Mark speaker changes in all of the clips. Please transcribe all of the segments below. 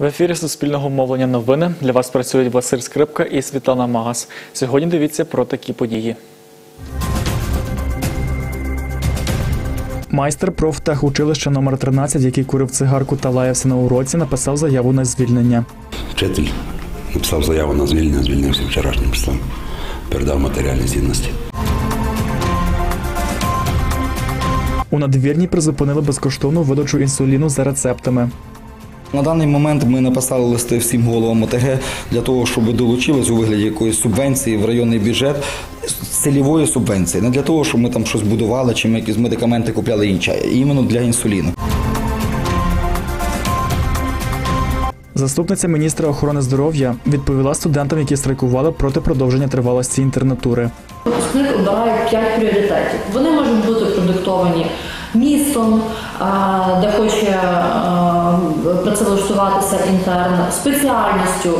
Speaker 1: В ефірі Суспільного мовлення новини для вас працюють Василь Скрипка і Світлана Магас. Сьогодні дивіться про такі події. Майстер профтехучилища номер 13 який курив цигарку та лаявся на уроці, написав заяву на звільнення.
Speaker 2: Вчитель написав заяву на звільнення, звільнився вчорашнім числом. Передав матеріальні цінності.
Speaker 1: У надвірній призупинили безкоштовну видачу інсуліну за рецептами.
Speaker 3: На даний момент ми написали листи всім головам ОТГ для того, щоб долучились у вигляді якоїсь субвенції в районний бюджет цільової субвенції, не для того, щоб ми там щось будували чи ми якісь медикаменти купляли інше, а іменно для інсуліну.
Speaker 1: Заступниця міністра охорони здоров'я відповіла студентам, які страйкували проти продовження тривалості інтернатури.
Speaker 4: Випускник обирає п'ять пріоритетів. Вони можуть бути продиктовані містом, де хоче працевлаштуватися інтерн, спеціальністю.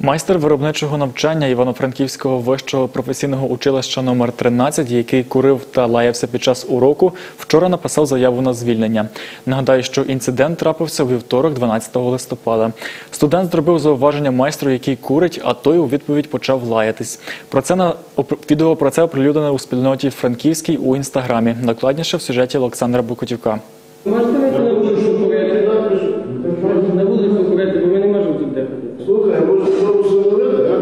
Speaker 1: Майстер виробничого навчання Івано-Франківського вищого професійного училища номер 13 який курив та лаявся під час уроку, вчора написав заяву на звільнення. Нагадаю, що інцидент трапився у вівторок, 12 листопада. Студент зробив зауваження майстру, який курить, а той у відповідь почав лаятись. Про це на відео про це оприлюднене у спільноті Франківській у інстаграмі. Накладніше в сюжеті Олександра Букутівка.
Speaker 5: Можете ви на вулицю курити? На вулицю курити, бо ми не можемо тут дихати.
Speaker 6: Слухай, а може знову встановити, а?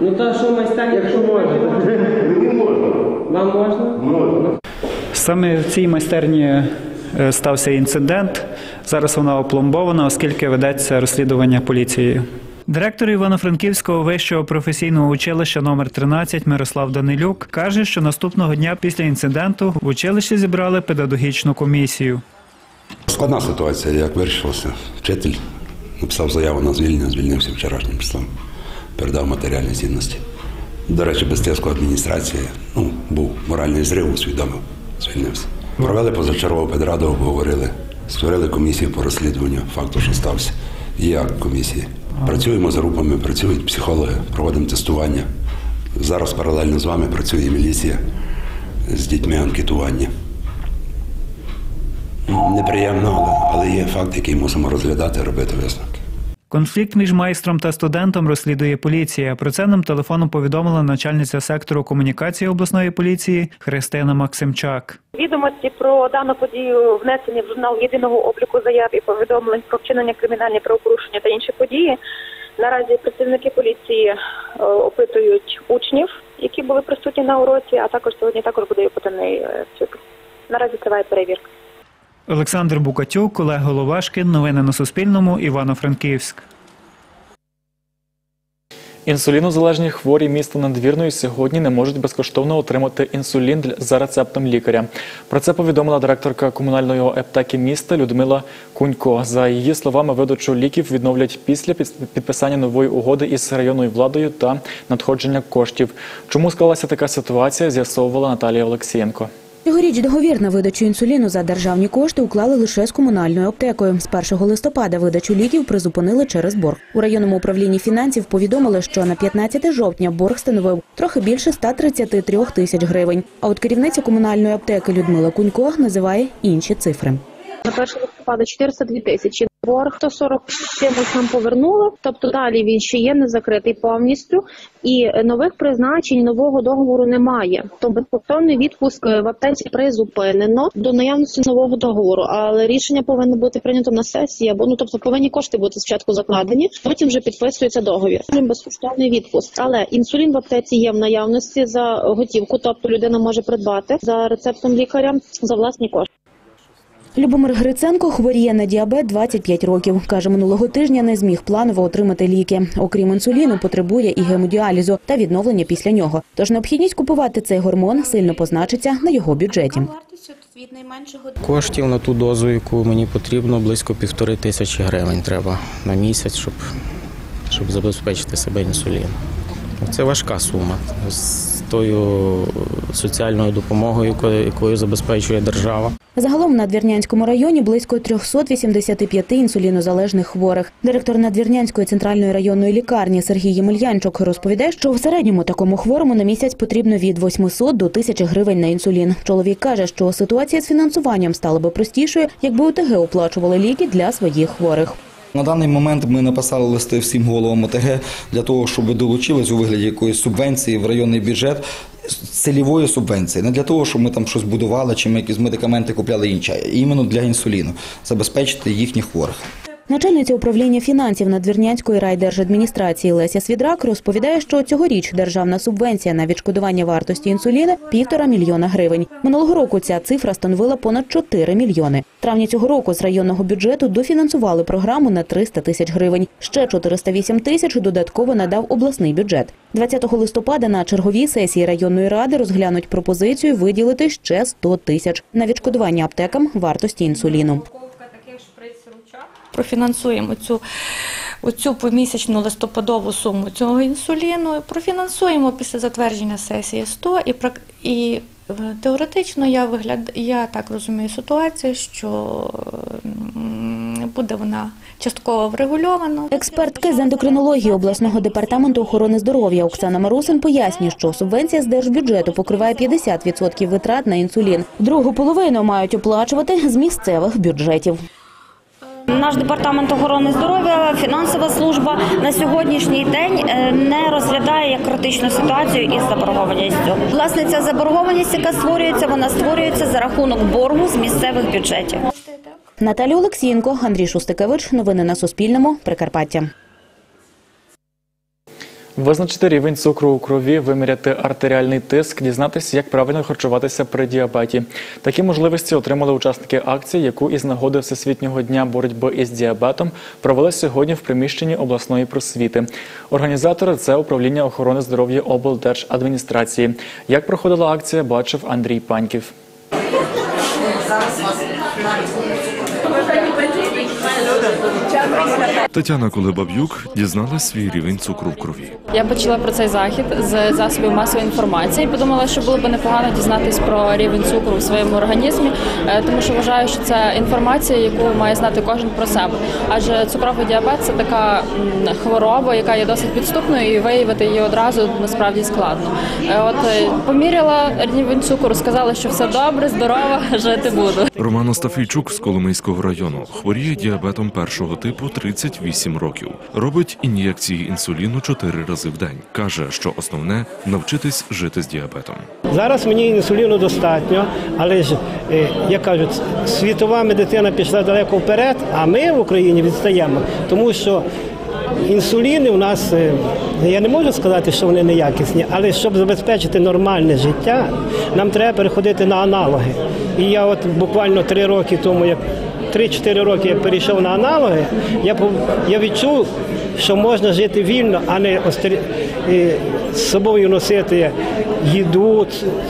Speaker 5: Ну та що майстер, якщо можна.
Speaker 6: Мені можна.
Speaker 5: Вам можна?
Speaker 6: Можна.
Speaker 7: Саме в цій майстерні е, стався інцидент. Зараз вона опломбована, оскільки ведеться розслідування поліцією. Директор Івано-Франківського вищого професійного училища номер 13 Мирослав Данилюк каже, що наступного дня після інциденту в училищі зібрали педагогічну комісію.
Speaker 2: Складна ситуація, як вирішилося. Вчитель написав заяву на звільнення, звільнився вчорашнім числом. Передав матеріальні цінності. До речі, без тиску адміністрації ну, був моральний зрив, усвідомив, звільнився. Провели позачергову педраду, обговорили, створили комісію по розслідуванню факту, що стався. Як комісії. Працюємо з групами, працюють психологи, проводимо тестування. Зараз паралельно з вами працює міліція з дітьми анкетування. Неприємно, але, є факт, який мусимо розглядати, робити висновки.
Speaker 7: Конфлікт між майстром та студентом розслідує поліція. Про це нам телефоном повідомила начальниця сектору комунікації обласної поліції Христина Максимчак.
Speaker 8: Відомості про дану подію внесені в журнал єдиного обліку заяв і повідомлень про вчинення кримінальні правопорушення та інші події. Наразі працівники поліції е, опитують учнів, які були присутні на уроці, а також сьогодні також буде поданий е, цикл. Наразі триває перевірка.
Speaker 7: Олександр Букатюк, Олег Головашкін. Новини на Суспільному. Івано-Франківськ.
Speaker 1: Інсулінозалежні хворі міста Надвірної сьогодні не можуть безкоштовно отримати інсулін за рецептом лікаря. Про це повідомила директорка комунальної аптеки міста Людмила Кунько. За її словами, видачу ліків відновлять після підписання нової угоди із районною владою та надходження коштів. Чому склалася така ситуація, з'ясовувала Наталія Олексієнко.
Speaker 9: Цьогоріч договір на видачу інсуліну за державні кошти уклали лише з комунальною аптекою. З 1 листопада видачу ліків призупинили через борг. У районному управлінні фінансів повідомили, що на 15 жовтня борг становив трохи більше 133 тисяч гривень. А от керівниця комунальної аптеки Людмила Кунько називає інші цифри.
Speaker 10: На 1 листопада 402 тисячі. Борг 140 чимось нам повернули. Тобто далі він ще є не закритий повністю, і нових призначень нового договору немає. То безкоштовний відпуск в аптеці призупинено до наявності нового договору. Але рішення повинно бути прийнято на сесії, або ну тобто повинні кошти бути спочатку закладені, потім вже підписується договір. Безкоштовний відпуск. Але інсулін в аптеці є в наявності за готівку, тобто людина може придбати за рецептом лікаря за власні кошти.
Speaker 9: Любомир Гриценко хворіє на діабет 25 років. Каже, минулого тижня не зміг планово отримати ліки. Окрім інсуліну, потребує і гемодіалізу та відновлення після нього. Тож необхідність купувати цей гормон сильно позначиться на його бюджеті.
Speaker 11: Коштів на ту дозу, яку мені потрібно, близько півтори тисячі гривень треба на місяць, щоб, щоб забезпечити себе інсуліном. Це важка сума. Тою соціальною допомогою, якою, забезпечує держава.
Speaker 9: Загалом в Надвірнянському районі близько 385 інсулінозалежних хворих. Директор Надвірнянської центральної районної лікарні Сергій Ємельянчук розповідає, що в середньому такому хворому на місяць потрібно від 800 до 1000 гривень на інсулін. Чоловік каже, що ситуація з фінансуванням стала би простішою, якби ОТГ оплачували ліки для своїх хворих.
Speaker 3: На даний момент ми написали листи всім головам ОТГ для того, щоб долучились у вигляді якоїсь субвенції в районний бюджет. Цільової субвенції, не для того, щоб ми там щось будували, чи ми якісь медикаменти купляли інше, іменно для інсуліну, забезпечити їхніх хворих.
Speaker 9: Начальниця управління фінансів Надвірнянської райдержадміністрації Леся Свідрак розповідає, що цьогоріч державна субвенція на відшкодування вартості інсуліну – півтора мільйона гривень. Минулого року ця цифра становила понад 4 мільйони. Травні цього року з районного бюджету дофінансували програму на 300 тисяч гривень. Ще 408 тисяч додатково надав обласний бюджет. 20 листопада на черговій сесії районної ради розглянуть пропозицію виділити ще 100 тисяч на відшкодування аптекам вартості інсуліну.
Speaker 12: Профінансуємо цю, оцю помісячну листопадову суму цього інсуліну, профінансуємо після затвердження сесії 100 і, і е, теоретично я вигляд, я так розумію ситуацію, що буде вона частково врегульована.
Speaker 9: Експертка з ендокринології обласного департаменту охорони здоров'я Оксана Марусин пояснює, що субвенція з держбюджету покриває 50% витрат на інсулін. Другу половину мають оплачувати з місцевих бюджетів.
Speaker 13: Наш департамент охорони здоров'я, фінансова служба на сьогоднішній день е, не розглядає як критичну ситуацію із заборгованістю. Власне, ця заборгованість, яка створюється, вона створюється за рахунок боргу з місцевих бюджетів.
Speaker 9: Наталя Олексієнко, Андрій Шустикевич. Новини на Суспільному. Прикарпаття.
Speaker 1: Визначити рівень цукру у крові, виміряти артеріальний тиск, дізнатися, як правильно харчуватися при діабеті. Такі можливості отримали учасники акції, яку із нагоди Всесвітнього дня боротьби із діабетом провели сьогодні в приміщенні обласної просвіти. Організатори це управління охорони здоров'я облдержадміністрації. Як проходила акція, бачив Андрій Паньків.
Speaker 14: Тетяна Колебаб'юк дізналась свій рівень цукру в крові.
Speaker 15: Я почала про цей захід з засобів масової інформації. і Подумала, що було б непогано дізнатись про рівень цукру в своєму організмі, е, тому що вважаю, що це інформація, яку має знати кожен про себе. Адже цукровий діабет це така хвороба, яка є досить підступною, і виявити її одразу насправді складно. Е, От е, поміряла рівень цукру, сказала, що все добре, здорова, жити буду.
Speaker 14: Роман Остафійчук з Коломийського району хворіє діабетом першого типу 38 років. Робить ін'єкції інсуліну 4 рази в день. Каже, що основне навчитись жити з діабетом.
Speaker 5: Зараз мені інсуліну достатньо, але ж, е, як кажуть, світова медицина пішла далеко вперед, а ми в Україні відстаємо, тому що інсуліни у нас, е, я не можу сказати, що вони неякісні, але щоб забезпечити нормальне життя, нам треба переходити на аналоги. І я от буквально три роки тому, як 3-4 роки я перейшов на аналоги, я, я відчув, що можна жити вільно, а не з собою носити їду,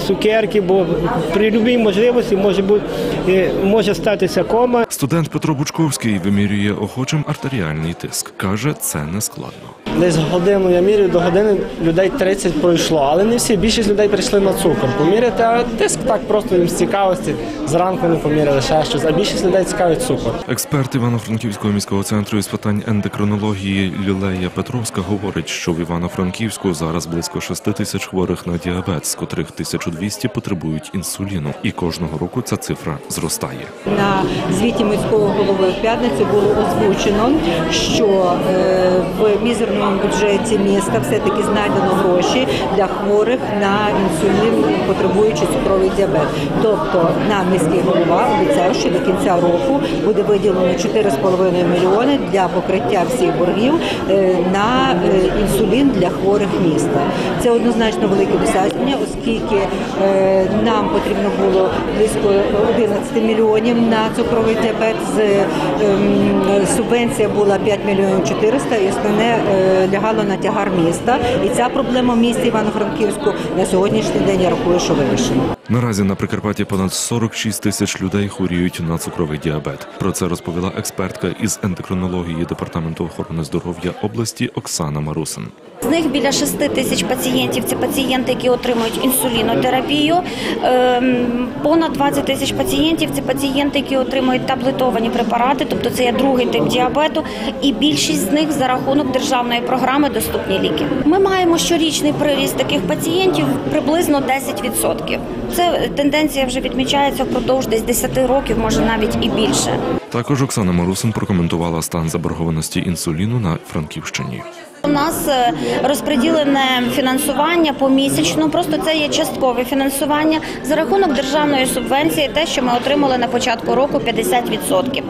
Speaker 5: цукерки, бо при будь-якій можливості може, бути, е, може статися кома.
Speaker 14: Студент Петро Бучковський вимірює охочим артеріальний тиск. Каже, це не складно.
Speaker 16: Десь годину я міряю, до години людей 30 пройшло, але не всі. Більшість людей прийшли на цукор. Поміряти, а тиск так просто їм з цікавості. Зранку не поміряли ще щось, а більшість людей цікавить цукор.
Speaker 14: Експерт Івано-Франківського міського центру із питань ендокринології Лілея Петровська говорить, що в Івано-Франківську зараз близько 6 тисяч хворих на діабет, з котрих 1200 потребують інсуліну, і кожного року ця цифра зростає.
Speaker 17: На звіті міського голови в п'ятницю було озвучено, що е, в мізерному бюджеті міста все-таки знайдено гроші для хворих на інсулін, потребуючи цукровий діабет. Тобто нам міський голова обіцяв, що до кінця року буде виділено 4,5 мільйони для покриття всіх боргів е, на е, інсулін для хворих міста. Це однозначно велике досягнення, оскільки е, нам потрібно було близько 11 мільйонів на цукровий діабет. Ем, субвенція була 5 мільйонів 400 і основне е, лягало на тягар міста. І ця проблема в місті Івано-Франківську на сьогоднішній день я рахую, що вирішена.
Speaker 14: Наразі на Прикарпатті понад 46 тисяч людей хворіють на цукровий діабет. Про це розповіла експертка із ендокринології департаменту охорони здоров'я області Оксана Марусин.
Speaker 13: З них біля 6 тисяч пацієнтів це пацієнти, які отримують інсулінотерапію. Ем, Понад 20 тисяч пацієнтів це пацієнти, які отримують таблетовані препарати, тобто це є другий тип діабету, і більшість з них за рахунок державної програми Доступні ліки. Ми маємо щорічний приріст таких пацієнтів приблизно 10%. Це тенденція вже відмічається впродовж десь 10 років, може навіть і більше.
Speaker 14: Також Оксана Марусин прокоментувала стан заборгованості інсуліну на Франківщині.
Speaker 13: Нас е, розподілене фінансування помісячно, просто це є часткове фінансування за рахунок державної субвенції, те, що ми отримали на початку року 50%.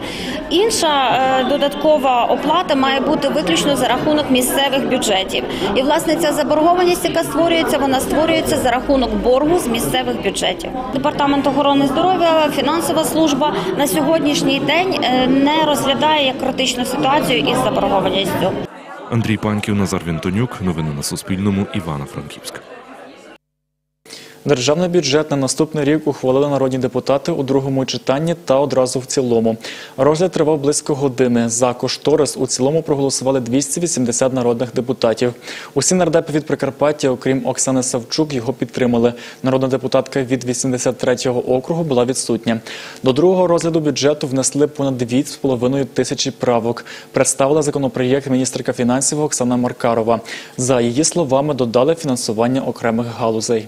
Speaker 13: Інша е, додаткова оплата має бути виключно за рахунок місцевих бюджетів. І власне ця заборгованість, яка створюється, вона створюється за рахунок боргу з місцевих бюджетів. Департамент охорони здоров'я, фінансова служба на сьогоднішній день е, не розглядає як критичну ситуацію із заборгованістю.
Speaker 14: Андрій Панків, Назар Вінтонюк. Новини на Суспільному. Івано-Франківськ.
Speaker 1: Державний бюджет на наступний рік ухвалили народні депутати у другому читанні та одразу в цілому. Розгляд тривав близько години. За кошторис у цілому проголосували 280 народних депутатів. Усі нардепи від Прикарпаття, окрім Оксани Савчук, його підтримали. Народна депутатка від 83-го округу була відсутня. До другого розгляду бюджету внесли понад 2,5 тисячі правок. Представила законопроєкт міністерка фінансів Оксана Маркарова. За її словами, додали фінансування окремих галузей.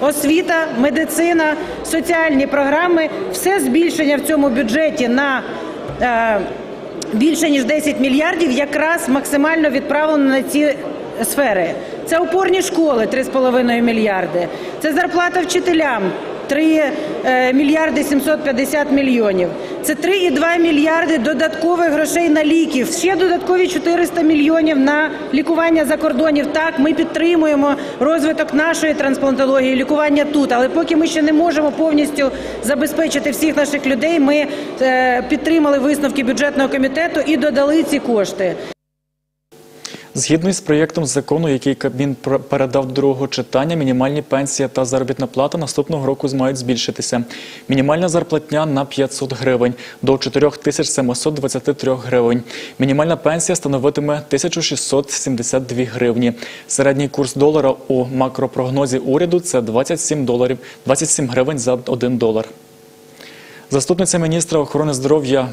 Speaker 18: Освіта, медицина, соціальні програми все збільшення в цьому бюджеті на е, більше ніж 10 мільярдів якраз максимально відправлено на ці сфери. Це опорні школи 3,5 мільярди, це зарплата вчителям 3 е, мільярди 750 мільйонів. Це 3,2 мільярди додаткових грошей на ліків. Ще додаткові 400 мільйонів на лікування за кордонів. Так, ми підтримуємо розвиток нашої трансплантології, лікування тут. Але поки ми ще не можемо повністю забезпечити всіх наших людей, ми е, підтримали висновки бюджетного комітету і додали ці кошти.
Speaker 1: Згідно із проєктом закону, який Кабмін передав до другого читання, мінімальні пенсія та заробітна плата наступного року мають збільшитися. Мінімальна зарплатня на 500 гривень до 4723 гривень. Мінімальна пенсія становитиме 1672 гривні. Середній курс долара у макропрогнозі уряду це 27 доларів 27 гривень за 1 долар. Заступниця міністра охорони здоров'я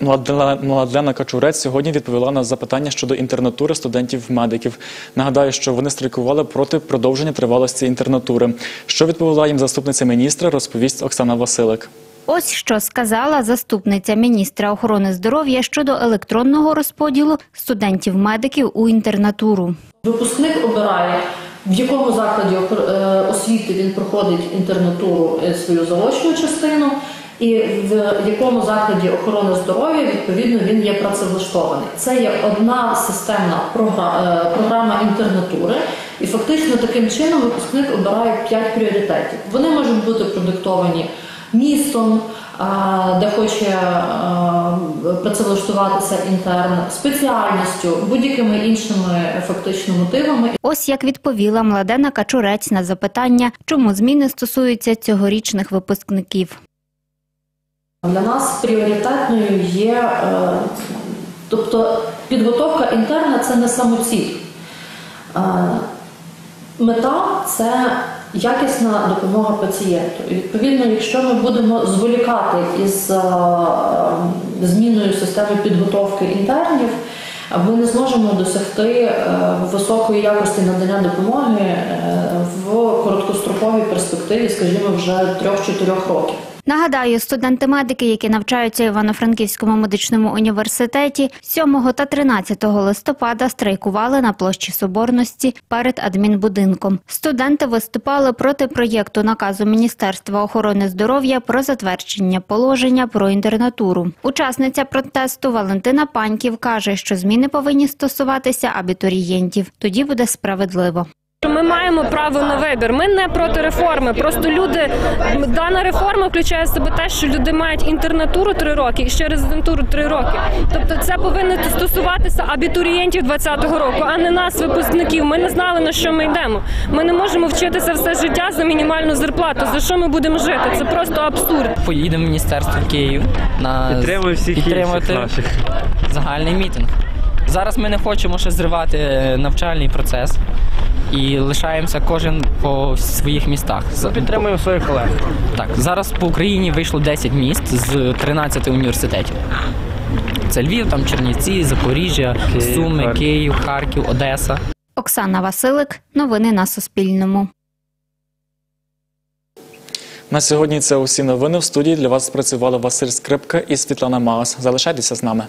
Speaker 1: Младлена Младлена Качурець сьогодні відповіла на запитання щодо інтернатури студентів-медиків. Нагадаю, що вони страйкували проти продовження тривалості інтернатури. Що відповіла їм заступниця міністра, розповість Оксана Василик.
Speaker 19: Ось що сказала заступниця міністра охорони здоров'я щодо електронного розподілу студентів-медиків у інтернатуру.
Speaker 4: Випускник обирає, в якому закладі е, освіти він проходить інтернатуру е, свою заочну частину, і в якому закладі охорони здоров'я відповідно він є працевлаштований. Це є одна системна е, програма інтернатури, і фактично таким чином випускник обирає п'ять пріоритетів. Вони можуть бути продиктовані містом, де хоче працевлаштуватися інтерн, спеціальністю, будь-якими іншими фактично мотивами.
Speaker 19: Ось як відповіла Младена Качурець на запитання, чому зміни стосуються цьогорічних випускників.
Speaker 4: Для нас пріоритетною є, е, тобто підготовка інтерна це не самоціль. Е, Мета це якісна допомога пацієнту. Відповідно, якщо ми будемо зволікати із е, зміною системи підготовки інтернів, ми не зможемо досягти високої якості надання допомоги в короткостроковій перспективі, скажімо, вже 3-4 років.
Speaker 19: Нагадаю, студенти-медики, які навчаються в Івано-Франківському медичному університеті, 7 та 13 листопада страйкували на площі Соборності перед адмінбудинком. Студенти виступали проти проєкту наказу Міністерства охорони здоров'я про затвердження положення про інтернатуру. Учасниця протесту Валентина Паньків каже, що зміни повинні стосуватися абітурієнтів. Тоді буде справедливо.
Speaker 20: Ми маємо право на вибір. Ми не проти реформи. Просто люди дана реформа включає в себе те, що люди мають інтернатуру три роки і ще резидентуру три роки. Тобто це повинно стосуватися абітурієнтів 20-го року, а не нас, випускників. Ми не знали на що ми йдемо. Ми не можемо вчитися все життя за мінімальну зарплату. За що ми будемо жити? Це просто абсурд.
Speaker 21: Поїдемо в міністерство в Київ на
Speaker 22: всіх
Speaker 21: підтримати
Speaker 22: наших.
Speaker 21: загальний мітинг. Зараз ми не хочемо ще зривати е, навчальний процес і лишаємося кожен по своїх містах.
Speaker 16: Підтримуємо своїх колег.
Speaker 21: Так, зараз по Україні вийшло 10 міст з 13 університетів. Це Львів, там Чернівці, Запоріжжя,
Speaker 7: Київ,
Speaker 21: Суми,
Speaker 7: Харків.
Speaker 21: Київ, Харків, Одеса.
Speaker 19: Оксана Василик. Новини на Суспільному.
Speaker 1: На сьогодні це усі новини. В студії для вас працювали Василь Скрипка і Світлана Маус. Залишайтеся з нами.